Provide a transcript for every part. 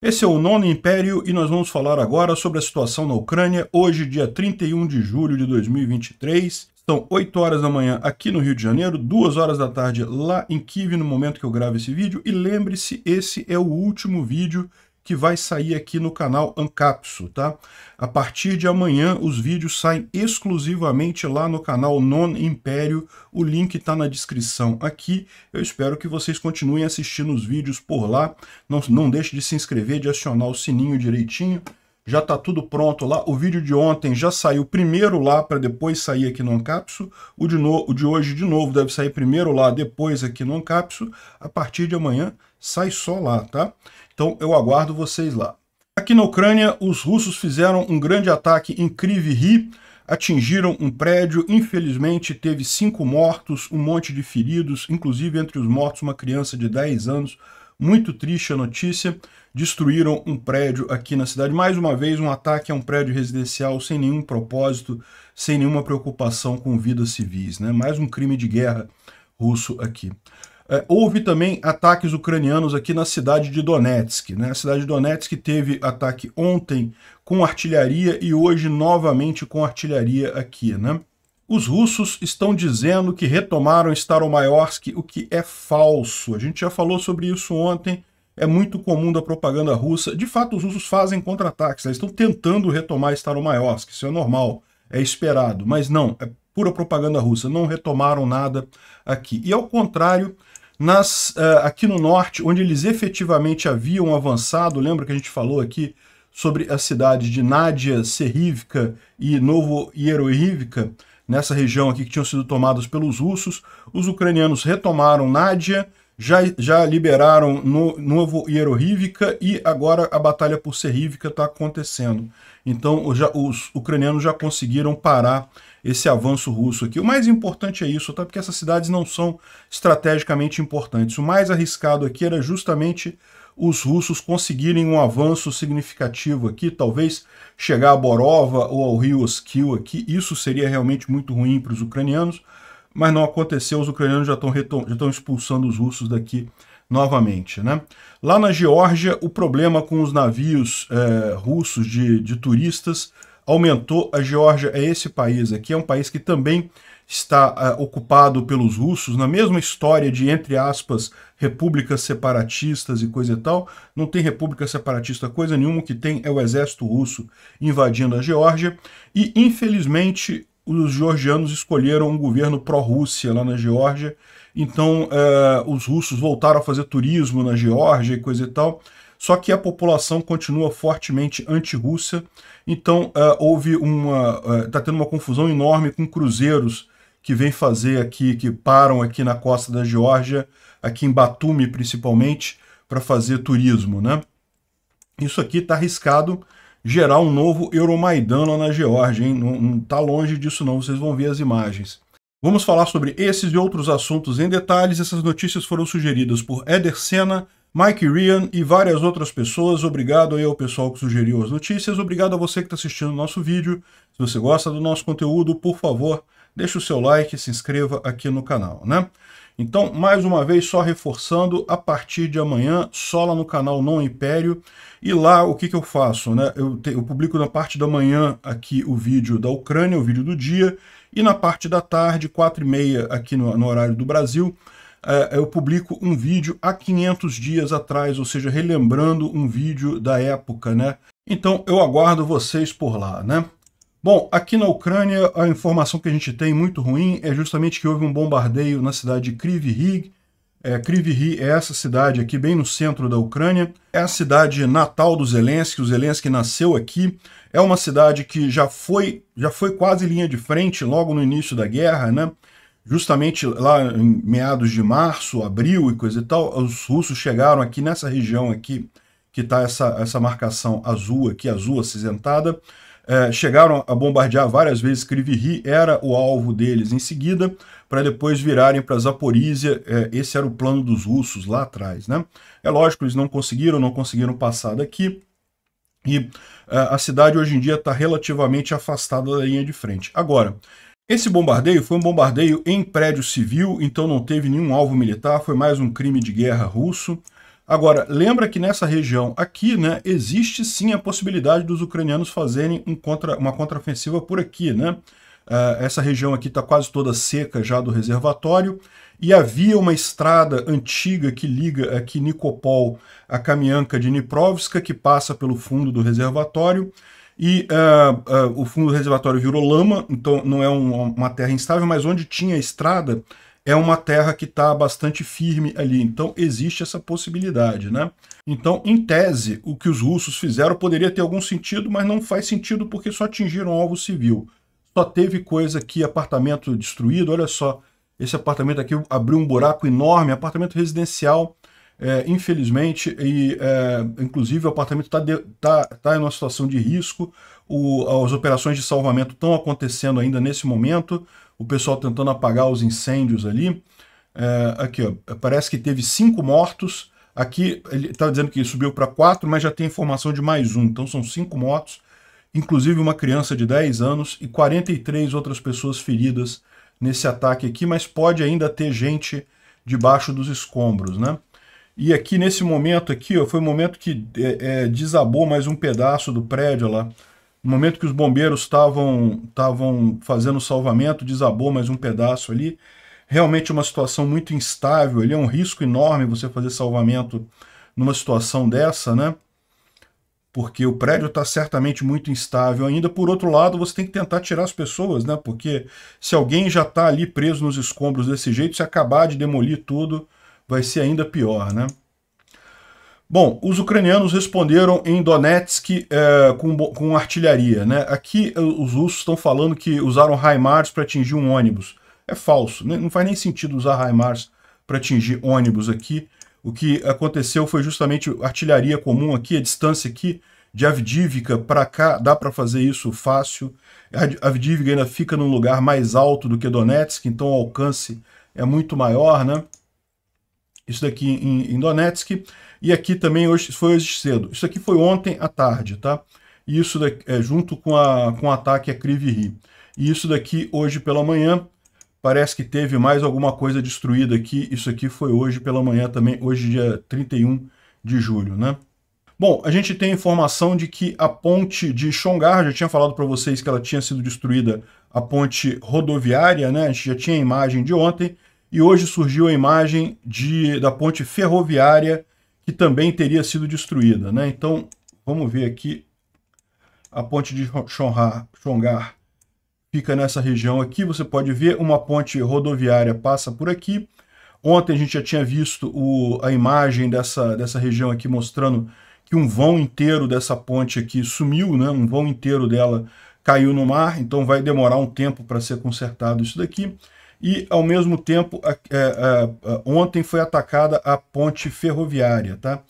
Esse é o Nono Império e nós vamos falar agora sobre a situação na Ucrânia, hoje, dia 31 de julho de 2023. São 8 horas da manhã aqui no Rio de Janeiro, 2 horas da tarde lá em Kiev no momento que eu gravo esse vídeo. E lembre-se, esse é o último vídeo que vai sair aqui no canal Ancapso, tá? A partir de amanhã, os vídeos saem exclusivamente lá no canal Non Império. O link está na descrição aqui. Eu espero que vocês continuem assistindo os vídeos por lá. Não, não deixe de se inscrever, de acionar o sininho direitinho. Já está tudo pronto lá. O vídeo de ontem já saiu primeiro lá para depois sair aqui no Ancapso. O de, no, o de hoje, de novo, deve sair primeiro lá, depois aqui no Ancapso. A partir de amanhã, sai só lá, tá? Então eu aguardo vocês lá. Aqui na Ucrânia, os russos fizeram um grande ataque em Kryvyi atingiram um prédio, infelizmente teve cinco mortos, um monte de feridos, inclusive entre os mortos uma criança de 10 anos. Muito triste a notícia. Destruíram um prédio aqui na cidade. Mais uma vez, um ataque a um prédio residencial sem nenhum propósito, sem nenhuma preocupação com vidas civis. Né? Mais um crime de guerra russo aqui. É, houve também ataques ucranianos aqui na cidade de Donetsk. Né? A cidade de Donetsk teve ataque ontem com artilharia e hoje novamente com artilharia aqui. Né? Os russos estão dizendo que retomaram Staromayorsk, o que é falso. A gente já falou sobre isso ontem. É muito comum da propaganda russa. De fato, os russos fazem contra-ataques. Eles estão tentando retomar Staromayorsk. Isso é normal, é esperado. Mas não, é pura propaganda russa. Não retomaram nada aqui. E ao contrário, nas, uh, aqui no norte, onde eles efetivamente haviam avançado, lembra que a gente falou aqui sobre a cidade de Nadia Serivka e Novo Hierohivka, nessa região aqui que tinham sido tomadas pelos russos, os ucranianos retomaram Nadia, já, já liberaram no, Novo Hierohivka e agora a batalha por Serivka está acontecendo. Então já, os ucranianos já conseguiram parar esse avanço russo aqui. O mais importante é isso, tá? porque essas cidades não são estrategicamente importantes. O mais arriscado aqui era justamente os russos conseguirem um avanço significativo aqui, talvez chegar a Borova ou ao rio Oskil aqui. Isso seria realmente muito ruim para os ucranianos, mas não aconteceu. Os ucranianos já estão, já estão expulsando os russos daqui novamente. Né? Lá na Geórgia, o problema com os navios é, russos de, de turistas aumentou. A Geórgia é esse país aqui, é um país que também está uh, ocupado pelos russos, na mesma história de, entre aspas, repúblicas separatistas e coisa e tal. Não tem república separatista coisa nenhuma, o que tem é o exército russo invadindo a Geórgia. E, infelizmente, os georgianos escolheram um governo pró-Rússia lá na Geórgia, então uh, os russos voltaram a fazer turismo na Geórgia e coisa e tal. Só que a população continua fortemente anti-russa, então uh, houve uma. está uh, tendo uma confusão enorme com cruzeiros que vêm fazer aqui, que param aqui na costa da Geórgia, aqui em Batumi principalmente, para fazer turismo. Né? Isso aqui está arriscado gerar um novo Euromaidan lá na Geórgia, hein? Não está longe disso não, vocês vão ver as imagens. Vamos falar sobre esses e outros assuntos em detalhes. Essas notícias foram sugeridas por Eder Sena, Mike Ryan e várias outras pessoas. Obrigado aí ao pessoal que sugeriu as notícias. Obrigado a você que está assistindo o nosso vídeo. Se você gosta do nosso conteúdo, por favor, deixe o seu like e se inscreva aqui no canal, né? Então, mais uma vez, só reforçando, a partir de amanhã, só lá no canal Não Império. E lá, o que, que eu faço? Né? Eu, te, eu publico na parte da manhã aqui o vídeo da Ucrânia, o vídeo do dia, e na parte da tarde, 4 e meia, aqui no, no horário do Brasil, eu publico um vídeo há 500 dias atrás, ou seja, relembrando um vídeo da época, né? Então eu aguardo vocês por lá, né? Bom, aqui na Ucrânia a informação que a gente tem muito ruim é justamente que houve um bombardeio na cidade de Kryvyi Rih. É, Kryvyi Rih é essa cidade aqui bem no centro da Ucrânia. É a cidade natal do Zelensky, o Zelensky nasceu aqui. É uma cidade que já foi, já foi quase linha de frente logo no início da guerra, né? Justamente lá em meados de março, abril e coisa e tal, os russos chegaram aqui nessa região aqui, que está essa, essa marcação azul aqui, azul acinzentada, é, chegaram a bombardear várias vezes Kryvyi era o alvo deles em seguida, para depois virarem para Zaporizhia, é, esse era o plano dos russos lá atrás. Né? É lógico, eles não conseguiram, não conseguiram passar daqui, e é, a cidade hoje em dia está relativamente afastada da linha de frente. Agora, esse bombardeio foi um bombardeio em prédio civil, então não teve nenhum alvo militar, foi mais um crime de guerra russo. Agora, lembra que nessa região aqui, né, existe sim a possibilidade dos ucranianos fazerem um contra, uma contraofensiva por aqui, né? Uh, essa região aqui está quase toda seca já do reservatório, e havia uma estrada antiga que liga aqui Nikopol a Kamianka de Dniprovska, que passa pelo fundo do reservatório, e uh, uh, o fundo do reservatório virou lama, então não é um, uma terra instável, mas onde tinha estrada é uma terra que está bastante firme ali, então existe essa possibilidade, né? Então, em tese, o que os russos fizeram poderia ter algum sentido, mas não faz sentido porque só atingiram alvo civil. Só teve coisa aqui, apartamento destruído, olha só, esse apartamento aqui abriu um buraco enorme, apartamento residencial, é, infelizmente, e é, inclusive o apartamento está tá, tá em uma situação de risco, o, as operações de salvamento estão acontecendo ainda nesse momento, o pessoal tentando apagar os incêndios ali. É, aqui, ó, parece que teve cinco mortos, aqui ele está dizendo que subiu para quatro, mas já tem informação de mais um, então são cinco mortos, inclusive uma criança de 10 anos e 43 outras pessoas feridas nesse ataque aqui, mas pode ainda ter gente debaixo dos escombros, né? E aqui nesse momento aqui, ó, foi o momento que é, é, desabou mais um pedaço do prédio lá. No momento que os bombeiros estavam fazendo o salvamento, desabou mais um pedaço ali. Realmente uma situação muito instável, ali é um risco enorme você fazer salvamento numa situação dessa, né? porque o prédio está certamente muito instável ainda. Por outro lado, você tem que tentar tirar as pessoas, né? Porque se alguém já está ali preso nos escombros desse jeito, se acabar de demolir tudo, vai ser ainda pior, né? Bom, os ucranianos responderam em Donetsk é, com, com artilharia, né? Aqui eh, os russos estão falando que usaram HIMARS para atingir um ônibus. É falso, né? não faz nem sentido usar HIMARS para atingir ônibus aqui. O que aconteceu foi justamente artilharia comum aqui, a distância aqui de Avdivka para cá, dá para fazer isso fácil. Avdivka ainda fica num lugar mais alto do que Donetsk, então o alcance é muito maior, né? Isso daqui em, em Donetsk. E aqui também hoje foi hoje cedo. Isso aqui foi ontem à tarde, tá? E isso daqui, é, junto com, a, com o ataque a Kriviri. E isso daqui hoje pela manhã Parece que teve mais alguma coisa destruída aqui. Isso aqui foi hoje pela manhã também, hoje dia 31 de julho, né? Bom, a gente tem informação de que a ponte de Xongar, já tinha falado para vocês que ela tinha sido destruída, a ponte rodoviária, né? A gente já tinha a imagem de ontem, e hoje surgiu a imagem de, da ponte ferroviária, que também teria sido destruída, né? Então, vamos ver aqui a ponte de Xongar fica nessa região aqui. Você pode ver uma ponte rodoviária passa por aqui. Ontem a gente já tinha visto o, a imagem dessa, dessa região aqui mostrando que um vão inteiro dessa ponte aqui sumiu, né? um vão inteiro dela caiu no mar, então vai demorar um tempo para ser consertado isso daqui. E, ao mesmo tempo, é, é, ontem foi atacada a ponte ferroviária. Tá?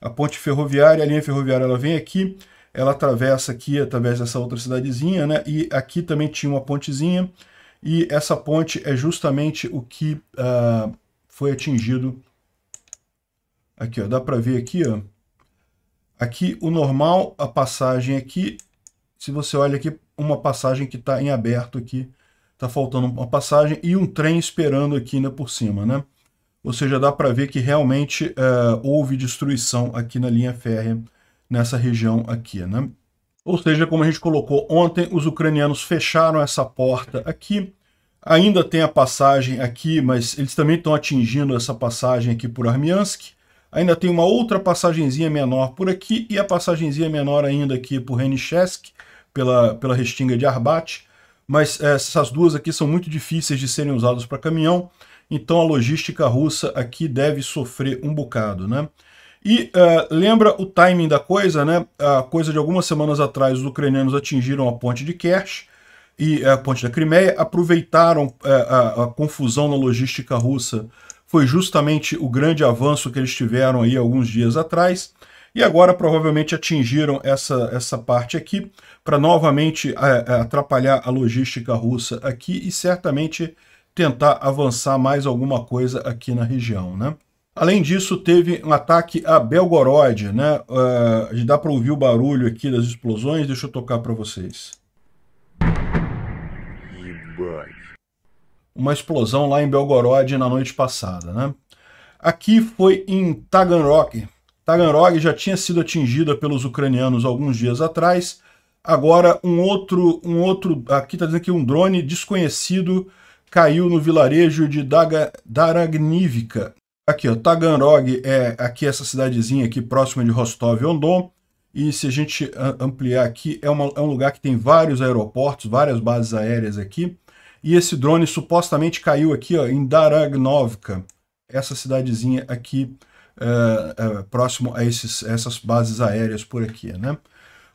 A ponte ferroviária, a linha ferroviária, ela vem aqui, ela atravessa aqui através dessa outra cidadezinha, né? E aqui também tinha uma pontezinha, e essa ponte é justamente o que uh, foi atingido. Aqui, ó, dá para ver aqui, ó. Aqui o normal, a passagem aqui, se você olha aqui, uma passagem que está em aberto aqui, está faltando uma passagem e um trem esperando aqui ainda por cima, né? Ou seja, dá para ver que realmente uh, houve destruição aqui na linha férrea nessa região aqui, né? Ou seja, como a gente colocou ontem, os ucranianos fecharam essa porta aqui. Ainda tem a passagem aqui, mas eles também estão atingindo essa passagem aqui por Armiansk. Ainda tem uma outra passagenzinha menor por aqui e a passagenzinha menor ainda aqui por Renichesk, pela, pela restinga de Arbat. Mas é, essas duas aqui são muito difíceis de serem usadas para caminhão, então a logística russa aqui deve sofrer um bocado, né? E uh, lembra o timing da coisa, né? A coisa de algumas semanas atrás, os ucranianos atingiram a ponte de Kerch e a ponte da Crimeia, aproveitaram uh, a, a, confusão na logística russa. Foi justamente o grande avanço que eles tiveram aí alguns dias atrás. E agora provavelmente atingiram essa, essa parte aqui para novamente uh, atrapalhar a logística russa aqui e certamente tentar avançar mais alguma coisa aqui na região, né? Além disso, teve um ataque a Belgorod, né? Uh, dá para ouvir o barulho aqui das explosões, deixa eu tocar para vocês. Uma explosão lá em Belgorod na noite passada, né? Aqui foi em Taganrog. Taganrog já tinha sido atingida pelos ucranianos alguns dias atrás. Agora um outro, um outro, aqui está dizendo que um drone desconhecido caiu no vilarejo de Daga, Daragnivka. Aqui, ó, Taganrog é aqui essa cidadezinha aqui próxima de Rostov-on-Don. E se a gente ampliar aqui, é, uma, é um lugar que tem vários aeroportos, várias bases aéreas aqui. E esse drone supostamente caiu aqui ó, em Daragnovka, essa cidadezinha aqui é, é, próximo a esses, essas bases aéreas por aqui, né?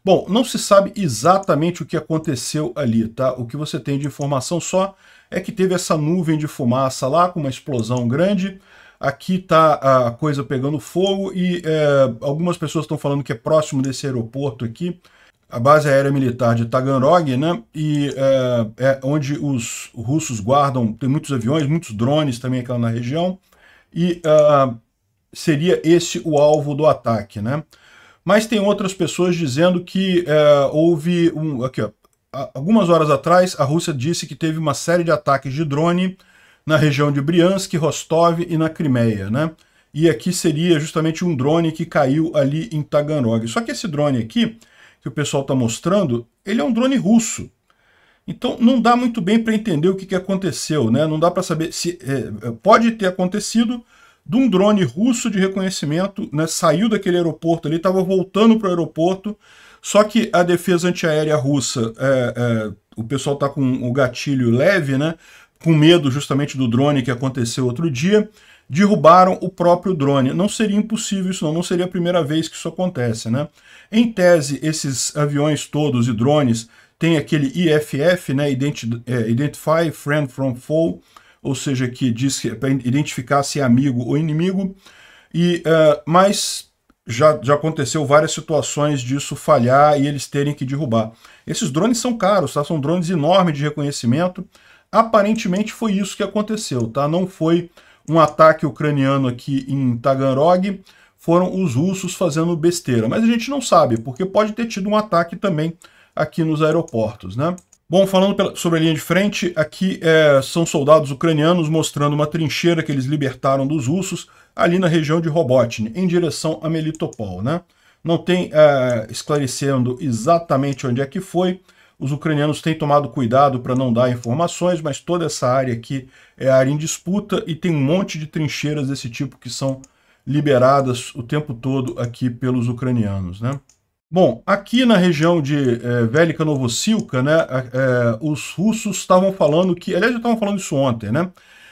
Bom, não se sabe exatamente o que aconteceu ali, tá? O que você tem de informação só é que teve essa nuvem de fumaça lá com uma explosão grande. Aqui está a coisa pegando fogo e é, algumas pessoas estão falando que é próximo desse aeroporto aqui, a base aérea militar de Taganrog, né? E é, é onde os russos guardam, tem muitos aviões, muitos drones também aqui na região, e uh, seria esse o alvo do ataque, né? Mas tem outras pessoas dizendo que uh, houve um. Aqui, ó, algumas horas atrás, a Rússia disse que teve uma série de ataques de drone na região de Briansk, Rostov e na Crimeia, né? E aqui seria justamente um drone que caiu ali em Taganrog. Só que esse drone aqui, que o pessoal está mostrando, ele é um drone russo. Então não dá muito bem para entender o que, que aconteceu, né? Não dá para saber se é, é, pode ter acontecido de um drone russo de reconhecimento, né? Saiu daquele aeroporto ali, estava voltando para o aeroporto, só que a defesa antiaérea russa, é, é, o pessoal está com o gatilho leve, né? Com medo justamente do drone que aconteceu outro dia, derrubaram o próprio drone. Não seria impossível isso, não, não seria a primeira vez que isso acontece, né? Em tese, esses aviões todos e drones têm aquele IFF, né? É, Identify Friend from Foe, ou seja, que diz que é para identificar se é amigo ou inimigo. E, uh, mas já, já aconteceu várias situações disso falhar e eles terem que derrubar. Esses drones são caros, tá? são drones enormes de reconhecimento. Aparentemente foi isso que aconteceu, tá? Não foi um ataque ucraniano aqui em Taganrog, foram os russos fazendo besteira. Mas a gente não sabe, porque pode ter tido um ataque também aqui nos aeroportos, né? Bom, falando sobre a linha de frente, aqui é, são soldados ucranianos mostrando uma trincheira que eles libertaram dos russos ali na região de Robotny, em direção a Melitopol. Né? Não tem é, esclarecendo exatamente onde é que foi. Os ucranianos têm tomado cuidado para não dar informações, mas toda essa área aqui é área em disputa e tem um monte de trincheiras desse tipo que são liberadas o tempo todo aqui pelos ucranianos. Né? Bom, aqui na região de é, Velika Novossilka, né, é, os russos estavam falando que, aliás, já estavam falando isso ontem, né,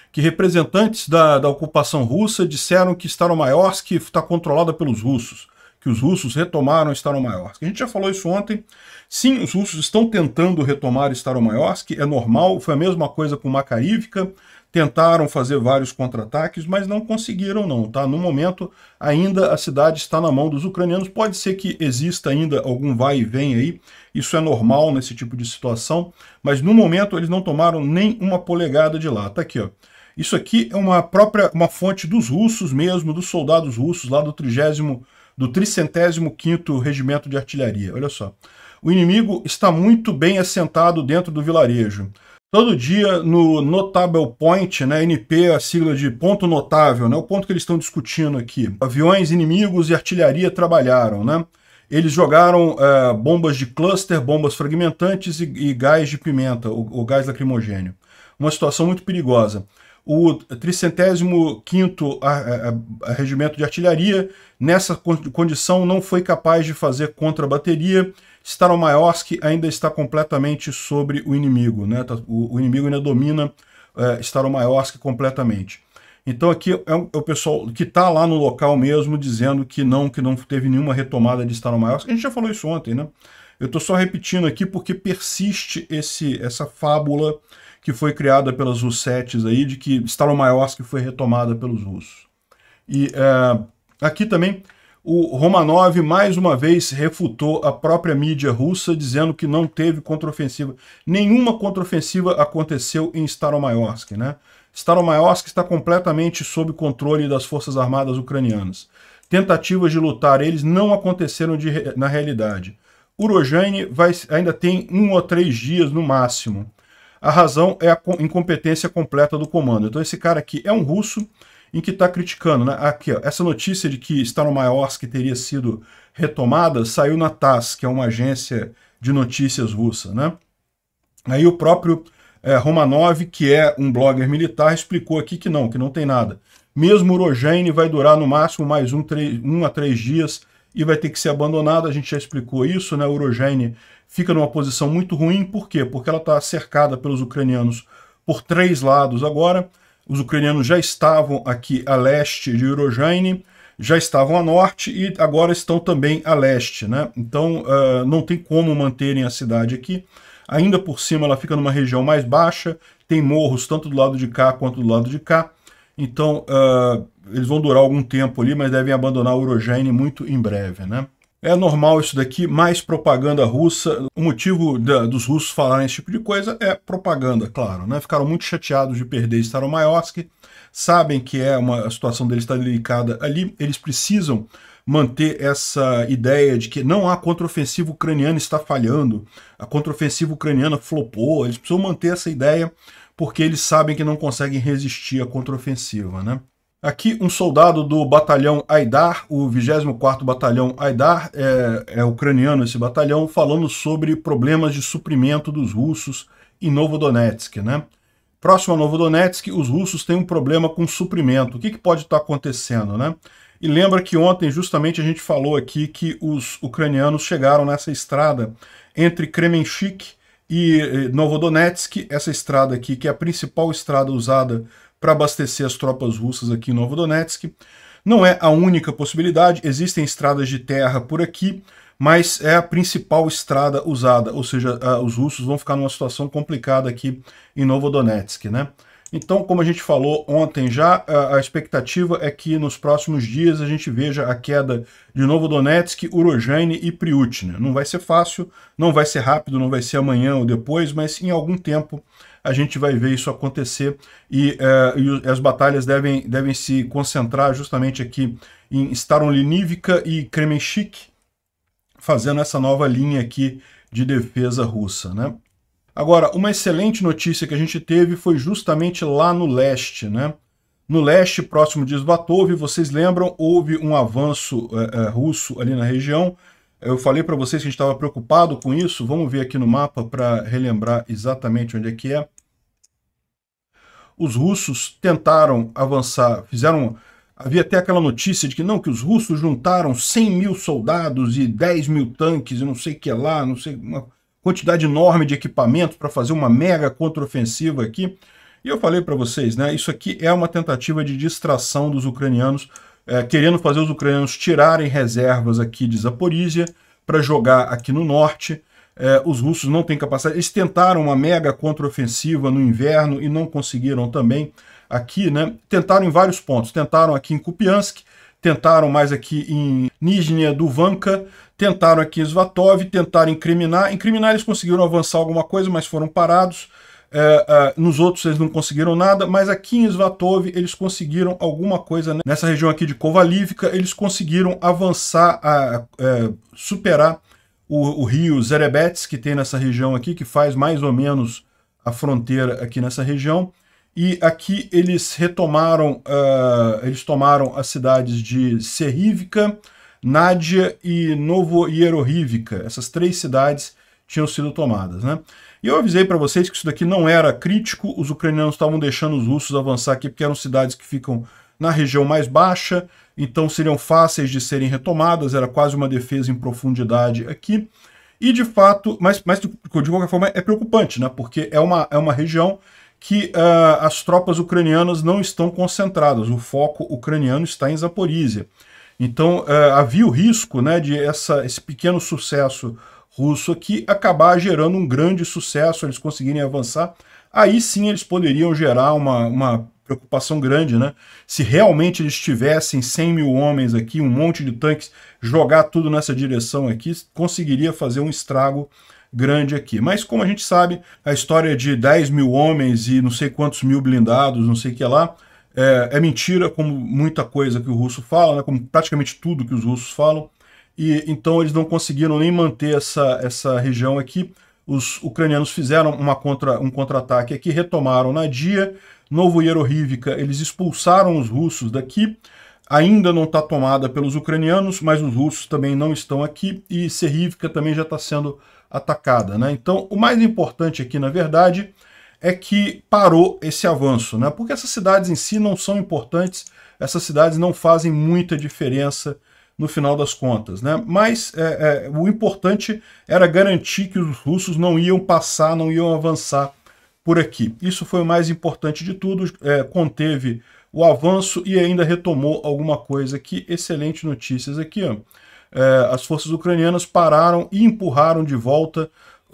que representantes da, da ocupação russa disseram que Staromayorsk está controlada pelos russos, que os russos retomaram Staromayorsk. A gente já falou isso ontem. Sim, os russos estão tentando retomar Staromayorsk, é normal, foi a mesma coisa com Makarivka, tentaram fazer vários contra-ataques, mas não conseguiram não, tá? No momento, ainda a cidade está na mão dos ucranianos, pode ser que exista ainda algum vai e vem aí, isso é normal nesse tipo de situação, mas no momento eles não tomaram nem uma polegada de lá, tá aqui, ó. Isso aqui é uma própria, uma fonte dos russos mesmo, dos soldados russos lá do 30 do 305º Regimento de Artilharia, olha só. O inimigo está muito bem assentado dentro do vilarejo. Todo dia no Notable Point, né, NP, a sigla de ponto notável, né, o ponto que eles estão discutindo aqui. Aviões inimigos e artilharia trabalharam, né? Eles jogaram é, bombas de cluster, bombas fragmentantes e, e gás de pimenta, o, o, gás lacrimogênio. Uma situação muito perigosa. O 305º Regimento de Artilharia, nessa condição, não foi capaz de fazer contra-bateria Staromayorsk ainda está completamente sobre o inimigo, né? Tá, o, inimigo ainda domina é, Staromayorsk completamente. Então aqui é o, é o pessoal que está lá no local mesmo dizendo que não, que não teve nenhuma retomada de Staromayorsk. A gente já falou isso ontem, né? Eu estou só repetindo aqui porque persiste esse, essa fábula que foi criada pelas Russetes aí de que Staromayorsk foi retomada pelos russos. E é, aqui também o Romanov mais uma vez refutou a própria mídia russa, dizendo que não teve contraofensiva. Nenhuma contraofensiva aconteceu em Staromayorsk. Né? Staromayorsk está completamente sob controle das forças armadas ucranianas. Tentativas de lutar eles não aconteceram de, na realidade. Urojane vai, ainda tem um ou três dias no máximo. A razão é a incompetência completa do comando. Então esse cara aqui é um russo, em que está criticando. Né? Aqui, ó, essa notícia de que Staromayorsk teria sido retomada saiu na TASS, que é uma agência de notícias russa. Né? Aí o próprio é, Romanov, que é um blogger militar, explicou aqui que não, que não tem nada. Mesmo o Urogene vai durar no máximo mais um, um a três dias e vai ter que ser abandonado. A gente já explicou isso, né? O Urogene fica numa posição muito ruim, por quê? Porque ela está cercada pelos ucranianos por três lados agora. Os ucranianos já estavam aqui a leste de Urogene, já estavam a norte e agora estão também a leste, né? Então uh, não tem como manterem a cidade aqui. Ainda por cima ela fica numa região mais baixa, tem morros tanto do lado de cá quanto do lado de cá. Então uh, eles vão durar algum tempo ali, mas devem abandonar Urogene muito em breve, né? É normal isso daqui, mais propaganda russa. O motivo da, dos russos falarem esse tipo de coisa é propaganda, claro. Né? Ficaram muito chateados de perder Staromayorsk, sabem que é uma a situação deles está delicada ali, eles precisam manter essa ideia de que não há contraofensiva ucraniana está falhando, a contraofensiva ucraniana flopou, eles precisam manter essa ideia porque eles sabem que não conseguem resistir à contraofensiva, né? Aqui um soldado do batalhão Aidar, o 24º batalhão Aidar, é, é ucraniano esse batalhão, falando sobre problemas de suprimento dos russos em Novodonetsk, né? Próximo a Novodonetsk, os russos têm um problema com suprimento. O que, que pode estar acontecendo, né? E lembra que ontem justamente a gente falou aqui que os ucranianos chegaram nessa estrada entre Kremenchuk e eh, Novodonetsk, essa estrada aqui, que é a principal estrada usada para abastecer as tropas russas aqui em Novodonetsk. Não é a única possibilidade, existem estradas de terra por aqui, mas é a principal estrada usada, ou seja, os russos vão ficar numa situação complicada aqui em Novodonetsk, né? Então, como a gente falou ontem já, a expectativa é que nos próximos dias a gente veja a queda de Novo Donetsk, Urogene e Priutne. Não vai ser fácil, não vai ser rápido, não vai ser amanhã ou depois, mas em algum tempo a gente vai ver isso acontecer e, uh, e as batalhas devem, devem se concentrar justamente aqui em Starolinivka e Kremenchuk, fazendo essa nova linha aqui de defesa russa, né? Agora, uma excelente notícia que a gente teve foi justamente lá no leste, né? No leste, próximo de Svatov, vocês lembram, houve um avanço é, é, russo ali na região. Eu falei para vocês que a gente estava preocupado com isso. Vamos ver aqui no mapa para relembrar exatamente onde é que é. Os russos tentaram avançar, fizeram... Havia até aquela notícia de que não, que os russos juntaram 100 mil soldados e 10 mil tanques e não sei o que lá, não sei... Uma quantidade enorme de equipamentos para fazer uma mega contraofensiva aqui. E eu falei para vocês, né, isso aqui é uma tentativa de distração dos ucranianos, é, querendo fazer os ucranianos tirarem reservas aqui de Zaporizhia para jogar aqui no norte. É, os russos não têm capacidade. Eles tentaram uma mega contraofensiva no inverno e não conseguiram também aqui, né? Tentaram em vários pontos. Tentaram aqui em Kupiansk, tentaram mais aqui em Nizhny Duvanka, tentaram aqui em Svatov, tentaram incriminar. Incriminar eles conseguiram avançar alguma coisa, mas foram parados. É, é, nos outros eles não conseguiram nada, mas aqui em Svatov eles conseguiram alguma coisa. Né? Nessa região aqui de Kovalivka, eles conseguiram avançar, a, é, superar o, o, rio Zerebets, que tem nessa região aqui, que faz mais ou menos a fronteira aqui nessa região. E aqui eles retomaram, uh, eles tomaram as cidades de Serrivka, Nádia e Novo Hierohivka. Essas três cidades tinham sido tomadas. Né? E eu avisei para vocês que isso daqui não era crítico, os ucranianos estavam deixando os russos avançar aqui, porque eram cidades que ficam na região mais baixa, então seriam fáceis de serem retomadas, era quase uma defesa em profundidade aqui. E de fato, mas, mas de qualquer forma é preocupante, né? porque é uma, é uma região que uh, as tropas ucranianas não estão concentradas, o foco ucraniano está em Zaporizhia. Então uh, havia o risco né, de essa, esse pequeno sucesso russo aqui acabar gerando um grande sucesso, eles conseguirem avançar. Aí sim eles poderiam gerar uma, uma preocupação grande, né? Se realmente eles tivessem 100 mil homens aqui, um monte de tanques, jogar tudo nessa direção aqui, conseguiria fazer um estrago grande aqui. Mas como a gente sabe, a história de 10 mil homens e não sei quantos mil blindados, não sei o que lá, é, é, mentira, como muita coisa que o russo fala, né, como praticamente tudo que os russos falam. E então eles não conseguiram nem manter essa, essa região aqui. Os ucranianos fizeram uma contra, um contra-ataque aqui, retomaram Nadia. Novo Hierohivka, eles expulsaram os russos daqui, ainda não está tomada pelos ucranianos, mas os russos também não estão aqui, e Serrivka também já está sendo atacada. Né? Então, o mais importante aqui, na verdade, é que parou esse avanço, né? porque essas cidades em si não são importantes, essas cidades não fazem muita diferença no final das contas. Né? Mas é, é, o importante era garantir que os russos não iam passar, não iam avançar por aqui. Isso foi o mais importante de tudo, é, conteve o avanço e ainda retomou alguma coisa aqui. Excelente notícias aqui. Ó. É, as forças ucranianas pararam e empurraram de volta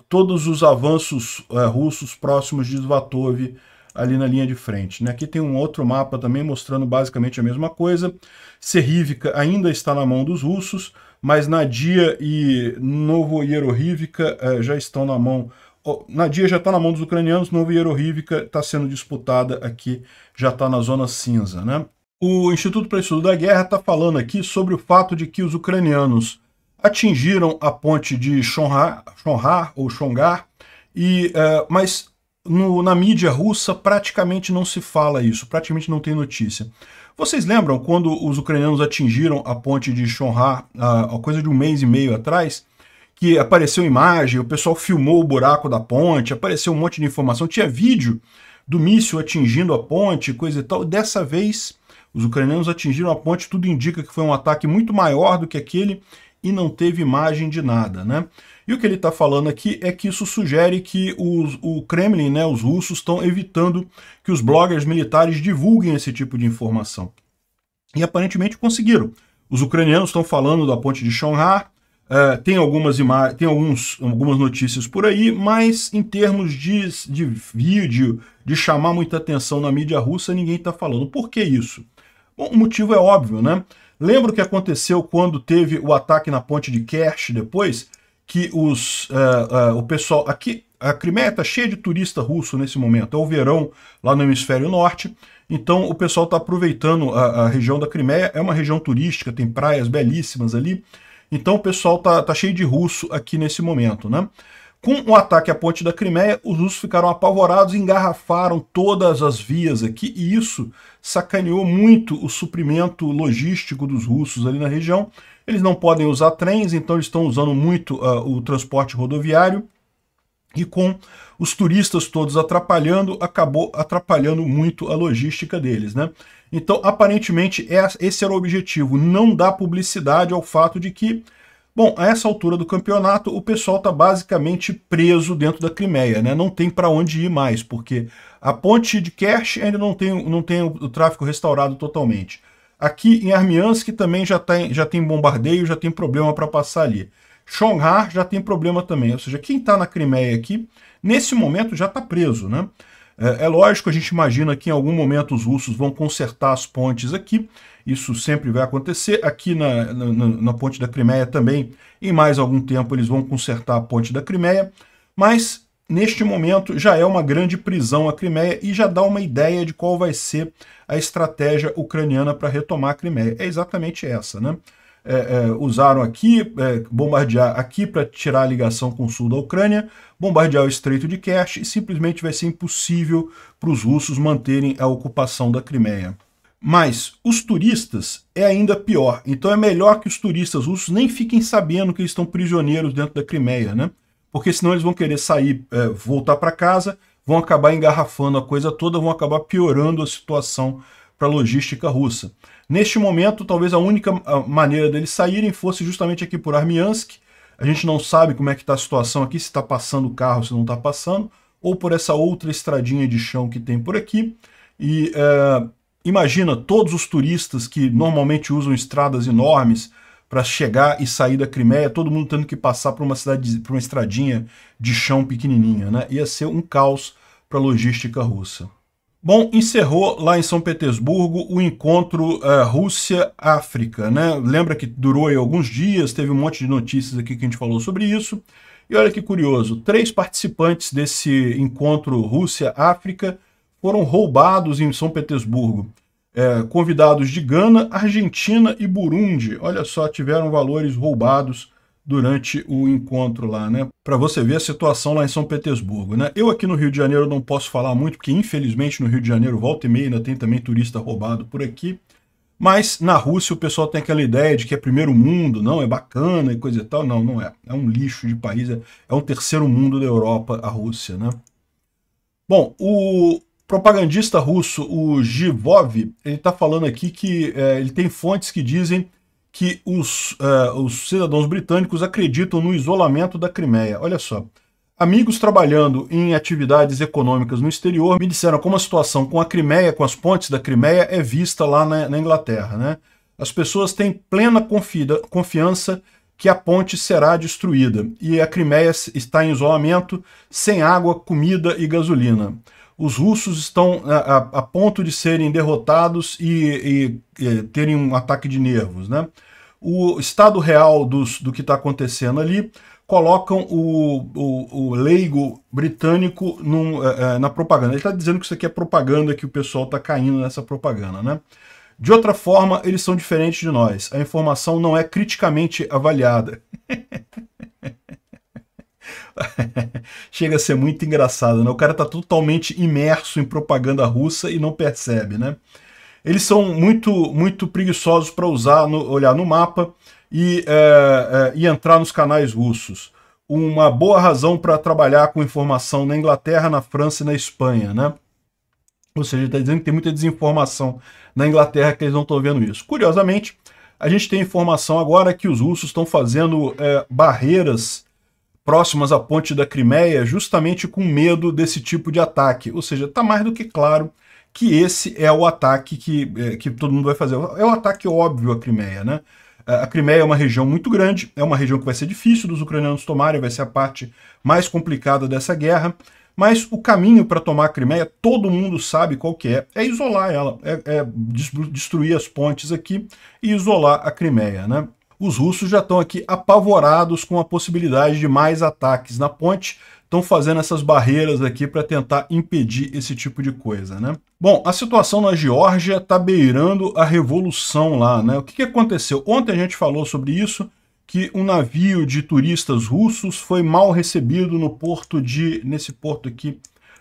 todos os avanços é, russos próximos de Svatov ali na linha de frente. Né? Aqui tem um outro mapa também mostrando basicamente a mesma coisa. Serrivka ainda está na mão dos russos, mas Nadia e Novoyerorivka é, já estão na mão Nadia já está na mão dos ucranianos, Novo Hierohivka está sendo disputada aqui, já está na zona cinza. Né? O Instituto para Estudo da Guerra está falando aqui sobre o fato de que os ucranianos atingiram a ponte de Shonhar ou Shongar, e, uh, mas no, na mídia russa praticamente não se fala isso, praticamente não tem notícia. Vocês lembram quando os ucranianos atingiram a ponte de Shonhar, uh, coisa de um mês e meio atrás? que apareceu imagem, o pessoal filmou o buraco da ponte, apareceu um monte de informação, tinha vídeo do míssil atingindo a ponte, coisa e tal. Dessa vez, os ucranianos atingiram a ponte, tudo indica que foi um ataque muito maior do que aquele e não teve imagem de nada, né? E o que ele está falando aqui é que isso sugere que os, o Kremlin, né, os russos, estão evitando que os bloggers militares divulguem esse tipo de informação. E aparentemente conseguiram. Os ucranianos estão falando da ponte de Shonhar, Uh, tem algumas tem alguns, algumas notícias por aí, mas em termos de, de vídeo, de chamar muita atenção na mídia russa, ninguém está falando. Por que isso? Bom, o motivo é óbvio, né? Lembra o que aconteceu quando teve o ataque na ponte de Kerch depois? Que os, uh, uh, o pessoal. Aqui, a Crimeia está cheia de turista russo nesse momento. É o verão lá no hemisfério norte. Então o pessoal está aproveitando a, a região da Crimeia. É uma região turística, tem praias belíssimas ali. Então o pessoal tá, tá cheio de russo aqui nesse momento, né? Com o ataque à ponte da Crimeia, os russos ficaram apavorados engarrafaram todas as vias aqui, e isso sacaneou muito o suprimento logístico dos russos ali na região. Eles não podem usar trens, então eles estão usando muito uh, o transporte rodoviário, e com os turistas todos atrapalhando, acabou atrapalhando muito a logística deles, né? Então, aparentemente, é, esse era o objetivo, não dar publicidade ao fato de que, bom, a essa altura do campeonato, o pessoal está basicamente preso dentro da Crimeia, né? Não tem para onde ir mais, porque a ponte de Kerch ainda não tem, não tem o, tráfego restaurado totalmente. Aqui em Armiansk também já tem, já tem bombardeio, já tem problema para passar ali. Shonghar já tem problema também, ou seja, quem está na Crimeia aqui, nesse momento já está preso, né? É, é, lógico, a gente imagina que em algum momento os russos vão consertar as pontes aqui, isso sempre vai acontecer. Aqui na, na, na ponte da Crimeia também, em mais algum tempo, eles vão consertar a ponte da Crimeia, mas neste momento já é uma grande prisão a Crimeia e já dá uma ideia de qual vai ser a estratégia ucraniana para retomar a Crimeia. É exatamente essa, né? É, é, usaram aqui, é, bombardear aqui para tirar a ligação com o sul da Ucrânia, bombardear o Estreito de Kerch e simplesmente vai ser impossível para os russos manterem a ocupação da Crimeia. Mas os turistas é ainda pior, então é melhor que os turistas russos nem fiquem sabendo que eles estão prisioneiros dentro da Crimeia, né? Porque senão eles vão querer sair, é, voltar para casa, vão acabar engarrafando a coisa toda, vão acabar piorando a situação para a logística russa. Neste momento, talvez a única maneira deles saírem fosse justamente aqui por Armiansk. A gente não sabe como é que está a situação aqui, se está passando o carro, se não está passando, ou por essa outra estradinha de chão que tem por aqui. E é, imagina todos os turistas que normalmente usam estradas enormes para chegar e sair da Crimeia, todo mundo tendo que passar por uma cidade, por uma estradinha de chão pequenininha, né? Ia ser um caos para a logística russa. Bom, encerrou lá em São Petersburgo o encontro uh, Rússia-África, né? Lembra que durou aí alguns dias, teve um monte de notícias aqui que a gente falou sobre isso. E olha que curioso, três participantes desse encontro Rússia-África foram roubados em São Petersburgo. É, convidados de Gana, Argentina e Burundi. Olha só, tiveram valores roubados durante o encontro lá, né? Para você ver a situação lá em São Petersburgo, né? Eu aqui no Rio de Janeiro não posso falar muito, porque infelizmente no Rio de Janeiro volta e meia ainda tem também turista roubado por aqui. Mas na Rússia o pessoal tem aquela ideia de que é primeiro mundo, não, é bacana e coisa e tal. Não, não é. É um lixo de país, é, é um terceiro mundo da Europa, a Rússia, né? Bom, o propagandista russo, o Givov, ele está falando aqui que é, ele tem fontes que dizem que os, uh, os cidadãos britânicos acreditam no isolamento da Crimeia. Olha só. Amigos trabalhando em atividades econômicas no exterior me disseram como a situação com a Crimeia, com as pontes da Crimeia, é vista lá na, na Inglaterra. Né? As pessoas têm plena confiança que a ponte será destruída e a Crimeia está em isolamento, sem água, comida e gasolina. Os russos estão a, a, a ponto de serem derrotados e, e, e terem um ataque de nervos. Né? o estado real dos, do que está acontecendo ali, colocam o, o, o leigo britânico num, é, na propaganda. Ele está dizendo que isso aqui é propaganda, que o pessoal está caindo nessa propaganda, né? De outra forma, eles são diferentes de nós. A informação não é criticamente avaliada. Chega a ser muito engraçado, né? O cara está totalmente imerso em propaganda russa e não percebe, né? eles são muito, muito preguiçosos para usar, no, olhar no mapa e, é, é, e entrar nos canais russos. Uma boa razão para trabalhar com informação na Inglaterra, na França e na Espanha, né? Ou seja, está dizendo que tem muita desinformação na Inglaterra que eles não estão vendo isso. Curiosamente, a gente tem informação agora que os russos estão fazendo é, barreiras próximas à ponte da Crimeia justamente com medo desse tipo de ataque. Ou seja, está mais do que claro que esse é o ataque que, é, que todo mundo vai fazer. É o ataque óbvio à Crimeia, né? A Crimeia é uma região muito grande, é uma região que vai ser difícil dos ucranianos tomarem, vai ser a parte mais complicada dessa guerra, mas o caminho para tomar a Crimeia, todo mundo sabe qual que é, é isolar ela, é, é destruir as pontes aqui e isolar a Crimeia, né? Os russos já estão aqui apavorados com a possibilidade de mais ataques na ponte, estão fazendo essas barreiras aqui para tentar impedir esse tipo de coisa, né? Bom, a situação na Geórgia está beirando a revolução lá, né? O que, que aconteceu? Ontem a gente falou sobre isso, que um navio de turistas russos foi mal recebido no porto de, nesse porto aqui.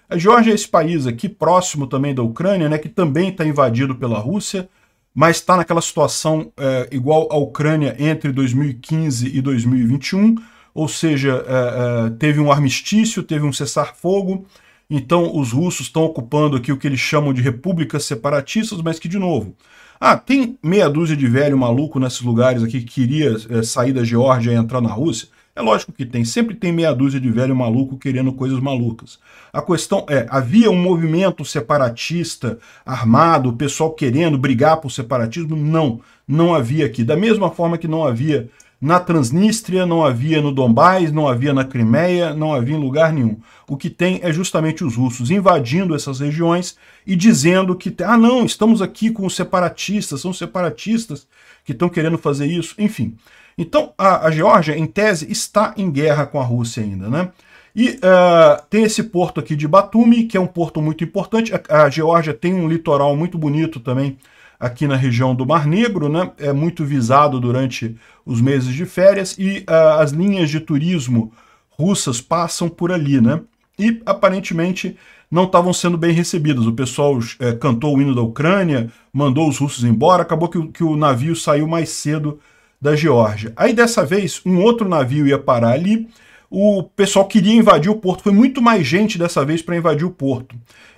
A Geórgia é esse país aqui, próximo também da Ucrânia, né, que também está invadido pela Rússia, mas está naquela situação é, igual à Ucrânia entre 2015 e 2021, ou seja, é, é, teve um armistício, teve um cessar-fogo, então os russos estão ocupando aqui o que eles chamam de repúblicas separatistas, mas que, de novo, ah, tem meia dúzia de velho maluco nesses lugares aqui que queria é, sair da Geórgia e entrar na Rússia? É lógico que tem, sempre tem meia dúzia de velho maluco querendo coisas malucas. A questão é, havia um movimento separatista armado, o pessoal querendo brigar por separatismo? Não, não havia aqui. Da mesma forma que não havia na Transnistria, não havia no Donbás, não havia na Crimeia, não havia em lugar nenhum. O que tem é justamente os russos invadindo essas regiões e dizendo que, ah não, estamos aqui com os separatistas, são separatistas que estão querendo fazer isso, enfim. Então a, a Geórgia, em tese, está em guerra com a Rússia ainda, né? E uh, tem esse porto aqui de Batumi, que é um porto muito importante. A, a Geórgia tem um litoral muito bonito também, aqui na região do Mar Negro, né? é muito visado durante os meses de férias e uh, as linhas de turismo russas passam por ali, né? E aparentemente não estavam sendo bem recebidas. O pessoal é, cantou o hino da Ucrânia, mandou os russos embora, acabou que, que o navio saiu mais cedo da Geórgia. Aí dessa vez um outro navio ia parar ali, o pessoal queria invadir o porto, foi muito mais gente dessa vez para invadir o porto.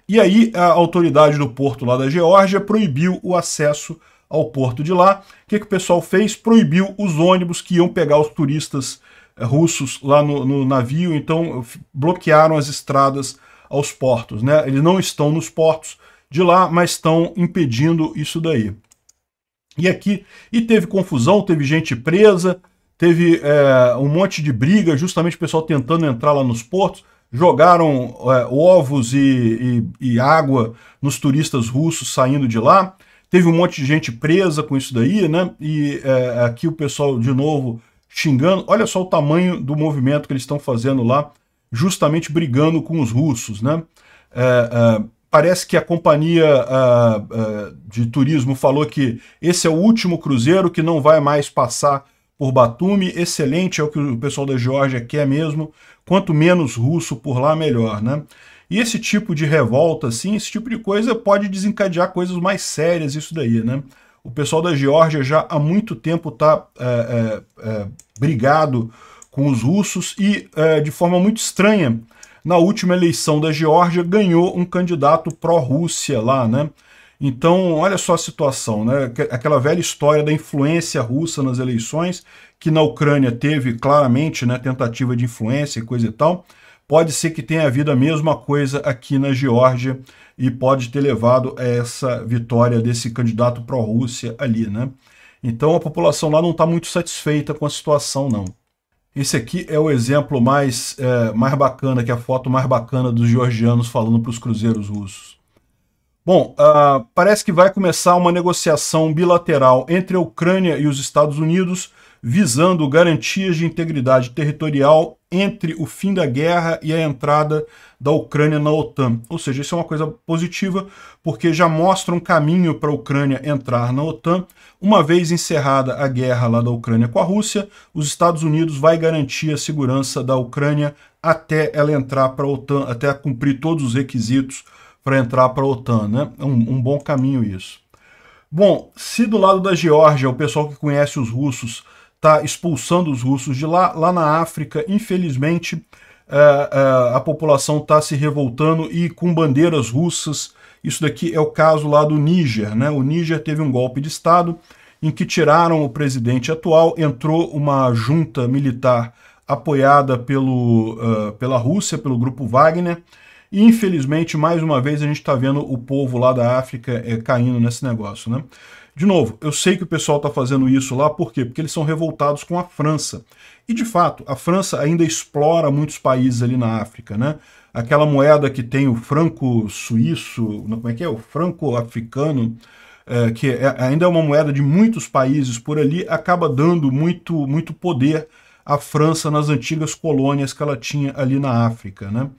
E aí a autoridade do porto lá da Geórgia proibiu o acesso ao porto de lá. O que, que o pessoal fez? Proibiu os ônibus que iam pegar os turistas eh, russos lá no, no navio, então bloquearam as estradas aos portos. Né? Eles não estão nos portos de lá, mas estão impedindo isso daí. E aqui, e teve confusão, teve gente presa, teve é, um monte de briga, justamente o pessoal tentando entrar lá nos portos jogaram é, ovos e, e, e, água nos turistas russos saindo de lá. Teve um monte de gente presa com isso daí, né? E é, aqui o pessoal, de novo, xingando. Olha só o tamanho do movimento que eles estão fazendo lá, justamente brigando com os russos, né? É, é parece que a companhia de turismo falou que esse é o último cruzeiro que não vai mais passar por Batumi, excelente, é o que o pessoal da Geórgia quer mesmo. Quanto menos russo por lá, melhor, né? E esse tipo de revolta, assim, esse tipo de coisa pode desencadear coisas mais sérias, isso daí, né? O pessoal da Geórgia já há muito tempo está é, é, é, brigado com os russos e, é, de forma muito estranha, na última eleição da Geórgia ganhou um candidato pró-Rússia lá, né? Então, olha só a situação, né? Aquela velha história da influência russa nas eleições, que na Ucrânia teve claramente né, tentativa de influência e coisa e tal. Pode ser que tenha havido a mesma coisa aqui na Geórgia e pode ter levado a essa vitória desse candidato pró-Rússia ali, né? Então a população lá não está muito satisfeita com a situação, não. Esse aqui é o exemplo mais, é, mais bacana, que é a foto mais bacana dos georgianos falando para os cruzeiros russos. Bom, uh, parece que vai começar uma negociação bilateral entre a Ucrânia e os Estados Unidos, visando garantias de integridade territorial entre o fim da guerra e a entrada da Ucrânia na OTAN. Ou seja, isso é uma coisa positiva, porque já mostra um caminho para a Ucrânia entrar na OTAN. Uma vez encerrada a guerra lá da Ucrânia com a Rússia, os Estados Unidos vai garantir a segurança da Ucrânia até ela entrar para a OTAN, até cumprir todos os requisitos para entrar para a OTAN, né? É um, um bom caminho isso. Bom, se do lado da Geórgia, o pessoal que conhece os russos está expulsando os russos de lá, lá na África, infelizmente, é, é, a população está se revoltando e com bandeiras russas. Isso daqui é o caso lá do Níger, né? O Níger teve um golpe de Estado em que tiraram o presidente atual, entrou uma junta militar apoiada pelo, uh, pela Rússia, pelo grupo Wagner, infelizmente, mais uma vez, a gente está vendo o povo lá da África é, caindo nesse negócio. Né? De novo, eu sei que o pessoal está fazendo isso lá, por quê? Porque eles são revoltados com a França. E, de fato, a França ainda explora muitos países ali na África. Né? Aquela moeda que tem o franco suíço, como é que é? O franco africano, é, que é, ainda é uma moeda de muitos países por ali, acaba dando muito, muito poder à França nas antigas colônias que ela tinha ali na África. Né?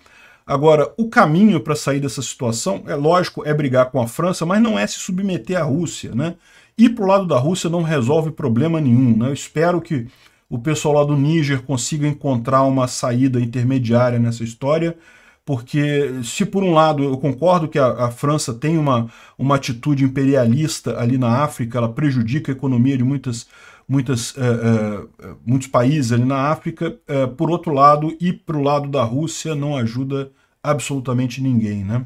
Agora, o caminho para sair dessa situação, é lógico, é brigar com a França, mas não é se submeter à Rússia. Né? Ir para o lado da Rússia não resolve problema nenhum. Né? Eu espero que o pessoal lá do Níger consiga encontrar uma saída intermediária nessa história, porque se por um lado eu concordo que a, a, França tem uma, uma atitude imperialista ali na África, ela prejudica a economia de muitas, muitas, é, é, muitos países ali na África, é, por outro lado, ir para o lado da Rússia não ajuda absolutamente ninguém. Né?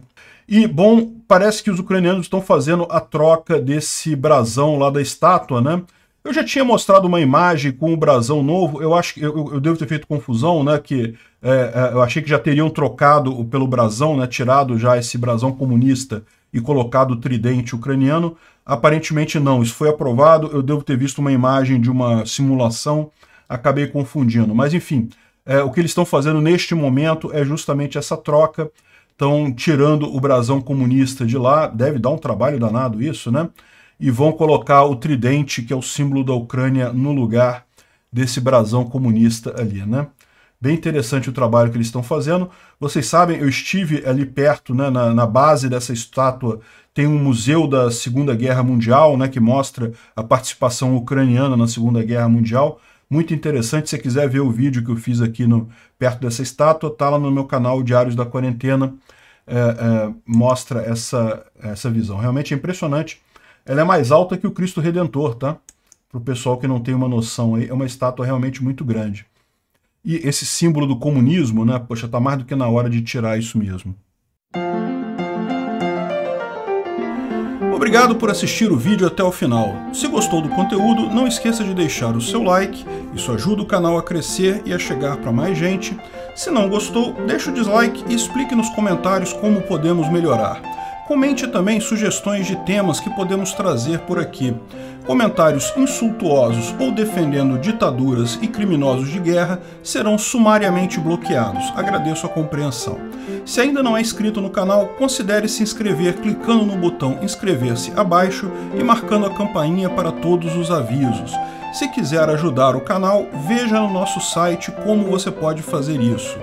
E, bom, parece que os ucranianos estão fazendo a troca desse brasão lá da estátua, né? Eu já tinha mostrado uma imagem com o brasão novo, eu acho que eu, eu devo ter feito confusão, né? Que é, eu achei que já teriam trocado pelo brasão, né? Tirado já esse brasão comunista e colocado o tridente ucraniano. Aparentemente não, isso foi aprovado, eu devo ter visto uma imagem de uma simulação, acabei confundindo. Mas enfim, é, o que eles estão fazendo neste momento é justamente essa troca, estão tirando o brasão comunista de lá, deve dar um trabalho danado isso, né? e vão colocar o tridente, que é o símbolo da Ucrânia, no lugar desse brasão comunista ali, né? Bem interessante o trabalho que eles estão fazendo. Vocês sabem, eu estive ali perto, né, na, na base dessa estátua, tem um museu da Segunda Guerra Mundial, né, que mostra a participação ucraniana na Segunda Guerra Mundial. Muito interessante, se você quiser ver o vídeo que eu fiz aqui no, perto dessa estátua, tá lá no meu canal Diários da Quarentena, é, é, mostra essa, essa visão. Realmente é impressionante ela é mais alta que o Cristo Redentor, tá? Para o pessoal que não tem uma noção aí, é uma estátua realmente muito grande. E esse símbolo do comunismo, né? Poxa, tá mais do que na hora de tirar isso mesmo. Obrigado por assistir o vídeo até o final. Se gostou do conteúdo, não esqueça de deixar o seu like, isso ajuda o canal a crescer e a chegar para mais gente. Se não gostou, deixe o dislike e explique nos comentários como podemos melhorar. Comente também sugestões de temas que podemos trazer por aqui. Comentários insultuosos ou defendendo ditaduras e criminosos de guerra serão sumariamente bloqueados. Agradeço a compreensão. Se ainda não é inscrito no canal, considere se inscrever clicando no botão inscrever-se abaixo e marcando a campainha para todos os avisos. Se quiser ajudar o canal, veja no nosso site como você pode fazer isso.